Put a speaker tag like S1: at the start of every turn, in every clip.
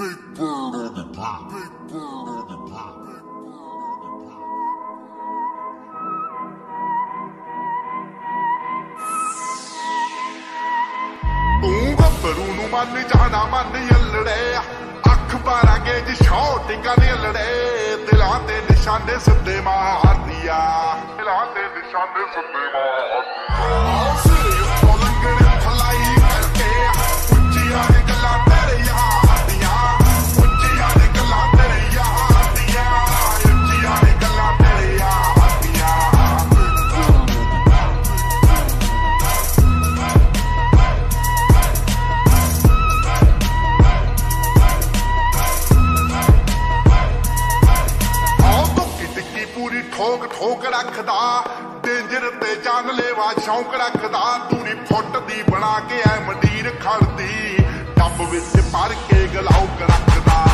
S1: Big bird on the block. Big bird on the block. Big
S2: ਤੂੰ ਗੱਭਰੂ ਨੂੰ ਮੰਨ ਜਾਣਾ, ਮੰਨ ਯੱਲੜੇ ਅੱਖ ਬਾਰਾਂਗੇ ਜੀ ਸ਼ੌਟਿੰਗਾਂ ਦੇ ਯੱਲੜੇ ਦਿਲਾਂ ਤੇ ਨਿਸ਼ਾਨੇ ਸਿੱਧੇ ਮਾਰਦੀਆ ਦਿਲਾਂ ਤੇ ਨਿਸ਼ਾਨੇ ਸਿੱਧੇ ਮਾਰਦੀਆ ਪੂਰੀ ਠੋਕ ਰੱਖਦਾ ਡੇਂਜਰ ਤੇ ਜਾਨ ਲੈਵਾ ਸ਼ੌਂਕ ਰੱਖਦਾ। ਤੂੜੀ ਫੁੱਟ ਦੀ ਬਣਾ ਕੇ ਐ ਮੰਡੀਰ ਖੜਦੀ, ਟੱਬ ਵਿੱਚ ਭਰ ਕੇ ਗਲਾਉਕ ਰੱਖਦਾ।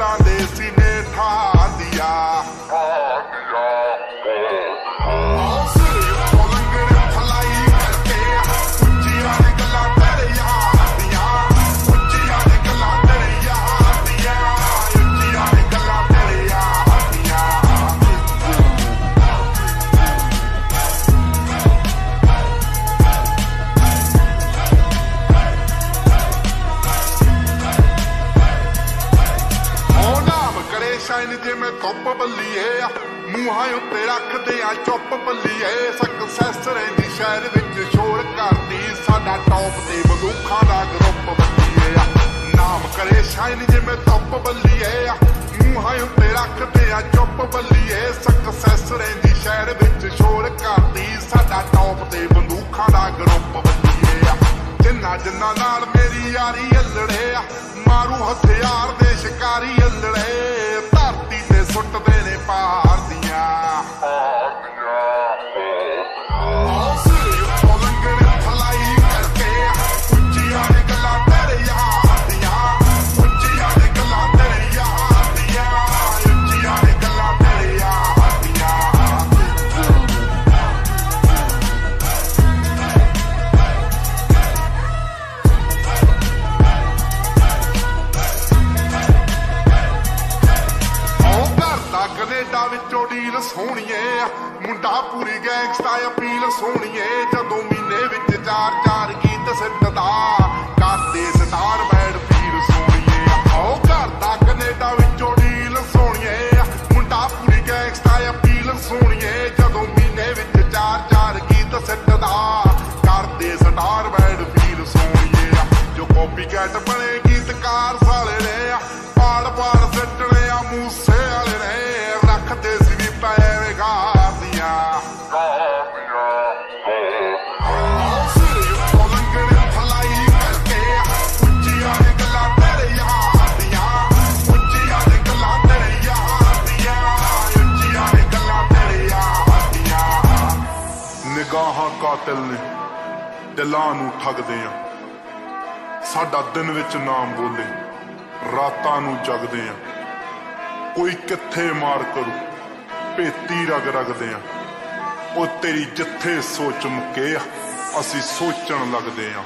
S2: ਅੱਲੜਾਂ ਦੇ ਸੀਨੇ ਸ਼ਾਇਨ ਜਿਵੇਂ ਧੁੱਪ ਬੱਲੀਏ ਮੂੰਹਾਂ ਉੱਤੇ ਰੱਖਦੇ ਆ, ਚੁੱਪ ਬੱਲੀਏ ਸਕਸੈਸ ਰਹਿੰਦੀ ਸ਼ਹਿਰ ਵਿੱਚ, ਸ਼ੋਰ ਕਰਦੀ ਸਾਡਾ ਟੌਪ ਤੇ ਬੰਦੂਖਾਂ ਦਾ ਗਰੁੱਪ ਬੱਲੀਏ ਨਾਮ ਕਰੇ ਸ਼ਾਇਨ ਜਿਵੇਂ ਧੁੱਪ ਬੱਲੀਏ ਮੂੰਹਾਂ ਉੱਤੇ ਰੱਖਦੇ ਆ, ਚੁੱਪ ਬੱਲੀਏ ਸਕਸੈਸ ਰਹਿੰਦੀ ਸ਼ਹਿਰ ਵਿੱਚ, ਸ਼ੋਰ ਕਰਦੀ ਸਾਡਾ ਟੌਪ ਤੇ ਬੰਦੂਖਾਂ ਦਾ ਗਰੁੱਪ ਬੱਲੀਏ ਜਿੰਨਾ ਜਿੰਨਾ ਨਾਲ ਮੇਰੀ ਯਾਰੀ ਅਲੜੇ ਆ, ਮਾਰੂ ਹਥਿਆਰ ਦੇ ਕੈਨੇਡਾ ਵਿੱਚੋਂ ਡੀਲ ਸੋਹਣੀਏ। ਮੁੰਡਾ ਪੂਰੀ ਗੈਂਗਸਟਾ ਅਪੀਲ ਸੋਹਣੀਏ। ਜਦੋਂ ਮਹੀਨੇ ਵਿੱਚ ਚਾਰ ਚਾਰ ਗੀਤ ਸਿੱਟਦਾ ਕਰਦੇ ਸਟਾਰ ਬੈਡ ਫੀਲ ਸੋਹਣੀਏ। ਉਹ ਕਰਦਾ ਕੈਨੇਡਾ ਵਿੱਚੋਂ ਡੀਲ ਸੋਹਣੀਏ। ਮੁੰਡਾ ਪੂਰੀ ਗੈਂਗਸਟਾ ਅਪੀਲ ਸੋਹਣੀਏ। ਜਦੋਂ ਮਹੀਨੇ ਵਿੱਚ ਚਾਰ ਚਾਰ ਗੀਤ ਸਿੱਟਦਾ ਕਰਦੇ ਸਟਾਰ ਬੈਡ ਫੀਲ ਸੋਹਣੀਏ। ਜੋ ਕਾਪੀ ਕੈਟ ਬਣੇ ਗੀਤਕਾਰ ਸਾਲੇ ਨੇ ਪਾੜ ਪਾੜ ਸਿੱਟਣੇ ਆ ਮੂਸੇ ਕਾਤਲ ਨੇ ਦਿਲਾਂ ਨੂੰ ਠੱਗਦੇ ਆ। ਸਾਡਾ ਦਿਨ ਵਿੱਚ ਨਾਮ ਬੋਲੇ, ਰਾਤਾਂ ਨੂੰ ਜਗਦੇ ਆ। ਕੋਈ ਕਿੱਥੇ ਮਾਰ ਕਰੂ, ਭੇਤੀ ਰਗ ਰਗਦੇ ਆ। ਉਹ ਤੇਰੀ ਜਿੱਥੇ ਸੋਚ ਮੁੱਕੇ ਅਸੀਂ ਸੋਚਣ ਲੱਗਦੇ ਆ।